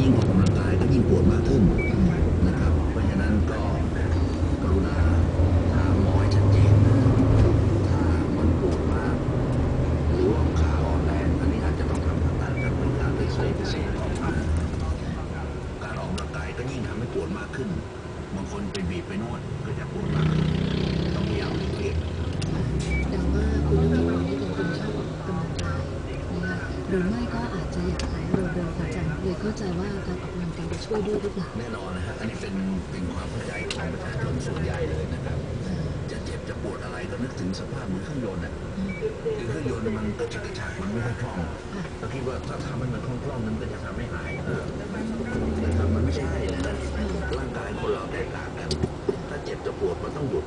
ยิ่งออกกำลังกายก็ยิ่งปวดมากขึ้นนะครับ เพราะฉะนั้นก็กรุณาถามหมอชัดเจนนะถ้ามันปวดมากหรือว่าขาอ่อนแรงอันนี้อาจจะต้องทำผ่าตัดกับผลการเอ็กซเรย์พิเศษการออกกำลังกายก็ยิ่งทำให้ปวดมากขึ้นบางคนไปบีบไปนวดก็จะปวดมากต้องเยายาเลี่ยงแต่ว่าคุณ หรือไม่ก็อาจจะอยากหายเร็วๆค่ะอาจารย์เลยเข้าใจว่าการออกกำลังกายจะช่วยด้วยหรือเปล่าแน่นอนนะฮะอันนี้เป็นเป็นความเข้าใจของประชาชนส่วนใหญ่เลยนะครับอ่าจะเจ็บจะปวดอะไรก็นึกถึงสภาพเหมือนเครื่องยนต์อะอืมคือเครื่องยนต์มันกระชักกระชากมันไม่ค่อยคล่องค่ะเราคิดว่าถ้าทำให้มันคล่องๆนั้นก็จะทำให้หายเออนะครับมันไม่ใช่นะร่างกายคนเราแตกต่างกัน ถ้าเจ็บจะปวดมันต้องหยุด